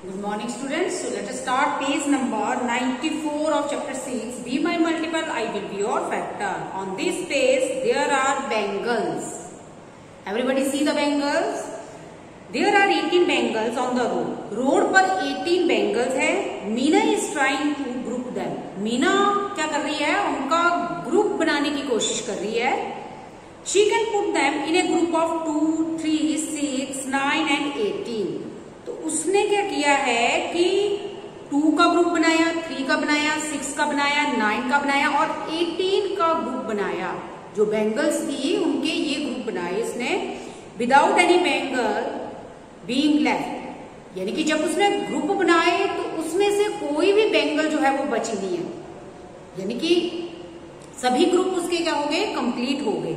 Good morning students. So let us start page number 94 of chapter 6. Be my multiple, I will be your factor. On this page there are bangles. Everybody see the bangles? There are 18 bangles on the road. Road पर 18 bangles है. Meena is trying to group them. Meena क्या कर रही है उनका group बनाने की कोशिश कर रही है She can put them in a group of 2, 3, 6, 9 and 18. उसने क्या किया है कि टू का ग्रुप बनाया, थ्री का बनाया, सिक्स का बनाया, नाइन का बनाया और 18 का ग्रुप बनाया। जो बैंगल्स थी, उनके ये ग्रुप बनाए इसने। Without any bangle being left यानी कि जब उसने ग्रुप बनाए तो उसमें से कोई भी बैंगल जो है वो बची नहीं है। यानी कि सभी ग्रुप उसके क्या हो गए? कंप्लीट हो गए।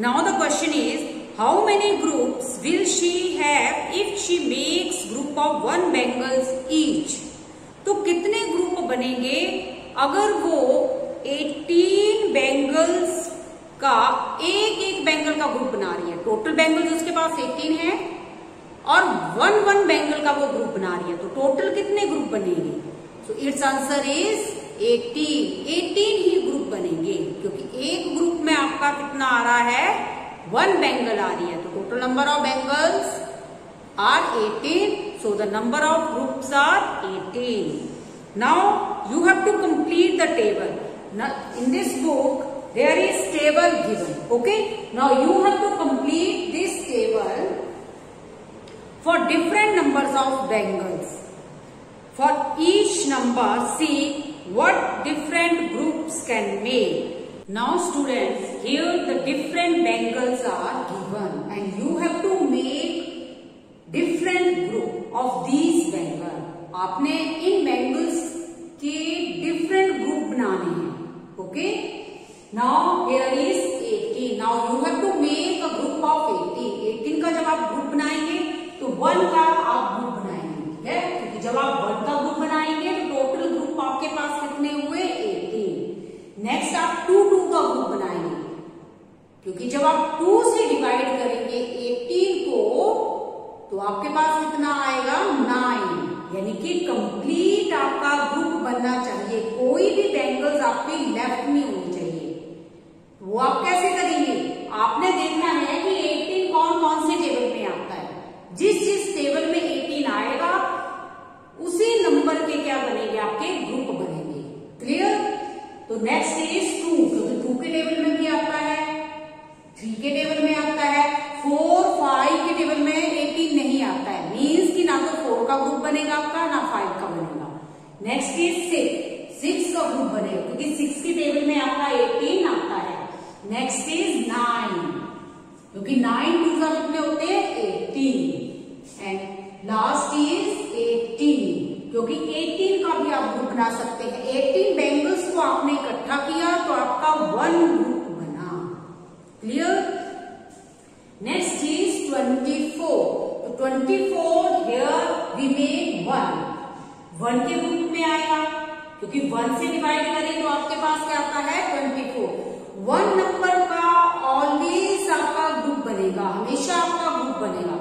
Now the question is how many groups will she have if she makes group of one bangles each तो कितने ग्रुप बनेंगे? अगर वो 18 बैंगल्स का एक एक बैंगल का ग्रुप बना रही है। टोटल बैंगल्स उसके पास 18 है और वन वन बैंगल का वो ग्रुप बना रही है। तो टोटल कितने ग्रुप बनेंगे? सो इट्स आंसर इज़ 18 18 ही ग्रुप बनेंगे, क्योंकि एक ग्रुप में आपका कितना आ रहा है? वन बेंगल आ रही है तो total number of bangles are eighteen so the number of groups are eighteen now you have to complete the table in this book there is table given okay now you have to complete this table for different number of bangles for each number see what different groups can make now, students, here the different bangles are given and you have to make different group of these bangle आपने इन bangles के different group बनाने हैं okay now here is 18 now you have to make a group of 18 18 का जब आप group बनाएँगे तो वन का आप ग्रुप बनाएँगे ठीक है क्योंकि जब आप वन का ग्रुप बनाएँगे तो टोटल ग्रुप आपके पास कितने हुए 18 नेक्स्ट आप टू टू का ग्रुप बनाएँगे क्योंकि जब आप टू से डिवाइड करेंगे 18 को तो आपके पास कितना आएगा नाइन। यानी कि कंप्लीट आपका ग्रुप बनना चाहिए। कोई भी बैंगल्स आपके लेफ़्ट में होनी चाहिए। वो आप कैसे करेंगे? आपने देखना है कि 18 कौन कौन से टेबल में आता है। जिस जिस टेबल में 18 आएगा, उसी नंबर के क्या बनेंगे? आपके ग्रुप बनेंगे। क्लियर तो नेक्स्ट इज़ टू क्योंकि टू के टेबल में भी आता है थ्री के टेबल में आता है फोर फाइव के टेबल में एटीन नहीं आता है मीन्स कि ना तो फोर का ग्रुप बनेगा आपका ना फाइव का बनेगा। नेक्स्ट इज़ सिक्स सिक्स का ग्रुप बनेगा, क्योंकि सिक्स के टेबल में आपका एटीन आता है। नेक्स्ट इज़ नाइन क्योंकि नाइन टू का कितने होते हैं eighteen and last is eighteen क्योंकि 18 का भी आप ग्रुप बना सकते हैं। 18 बैंगल्स को आपने इकट्ठा किया तो आपका वन ग्रुप बना। Clear Next is 24. तो 24 here we make 1. 1 के ग्रुप में आएगा, क्योंकि वन से डिवाइड करें तो आपके पास क्या आता है? 24. वन नंबर का ऑलवेज आपका ग्रुप बनेगा, हमेशा आपका ग्रुप बनेगा,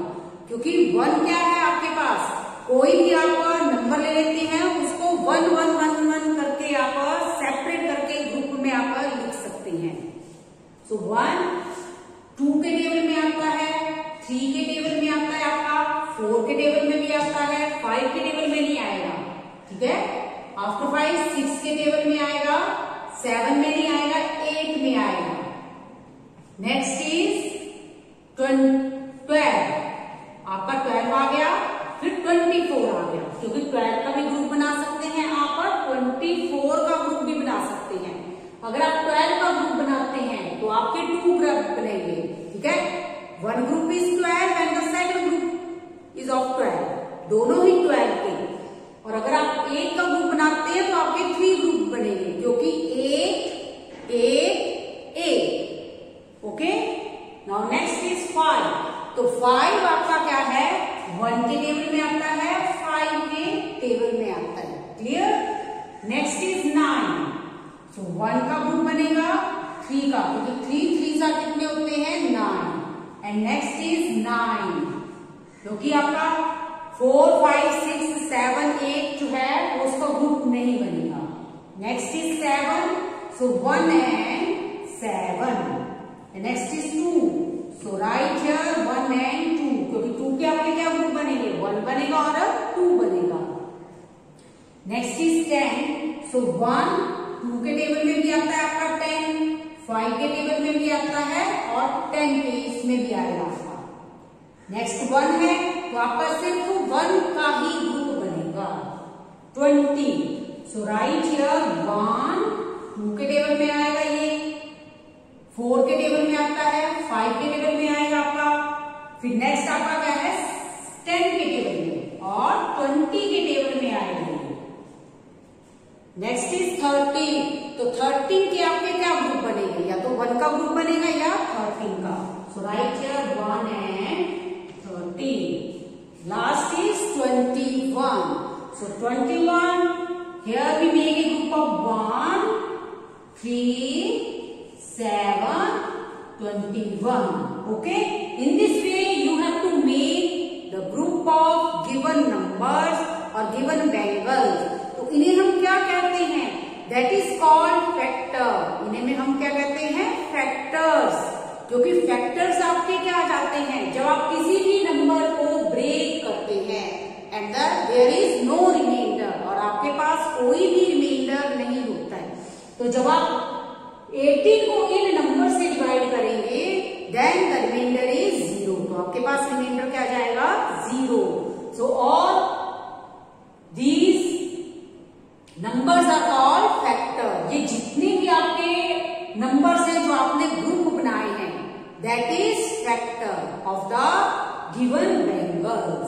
क्योंकि वन क्या है आपके पास? कोई भी आप नंबर ले लेते हैं, उसको वन वन वन वन करके आप सेपरेट करके ग्रुप में आप लिख सकते हैं। सो वन टू के टेबल में आता है थ्री के टेबल में आता है आपका फोर के टेबल में भी आता है फाइव के टेबल में नहीं आएगा है? आफ्टर फाइव सिक्स के टेबल में आएगा सेवन में नहीं आएगा एट में आएगा। नेक्स्ट वन का ग्रुप बनेगा थ्री का। क्योंकि थ्री थ्री सा कितने होते हैं? Nine and next is nine क्योंकि आपका four five six seven eight जो है, उसका ग्रुप नहीं बनेगा। Next is seven so one and seven next is two so right here one and two क्योंकि टू के आपके क्या ग्रुप बनेंगे? वन बनेगा और टू बनेगा। Next is ten so one 2 के टेबल में भी आता है आपका 10. 5 के टेबल में भी आता है और 10 के इसमें भी आएगा आपका नेक्स्ट 1 है तो आपका सिर्फ़ 1 का ही ग्रुप बनेगा 20. सो राइट हियर 1 टू के टेबल में आएगा ये फोर के टेबल में आता है फाइव के टेबल में आएगा आपका फिर नेक्स्ट आपका क्या है टेन के टेबल में और ट्वेंटी के टेबल में आएगा ये नेक्स्ट इज़ थर्टीन तो थर्टीन के आपके क्या ग्रुप बनेंगे? या तो वन का ग्रुप बनेगा या थर्टीन का। So right here one and thirteen last is twenty one so twenty one here we make a group of one three seven twenty one Okay. In this way, you have to make the group of given numbers or given variables. तो इन्हें हम क्या कहते हैं? That is called factor इन्हें में हम क्या कहते हैं? फैक्टर्स क्योंकि फैक्टर्स आपके क्या आ जाते हैं? जब आप किसी भी नंबर को ब्रेक करते हैं and there is no reminder और आपके पास कोई भी रिमाइंडर नहीं होता है। तो जब आप 18 को इन नंबर से डिवाइड करेंगे then the reminder is zero तो आपके पास रिमाइंडर क्या आ जाएगा zero so all these numbers are of the given triangle.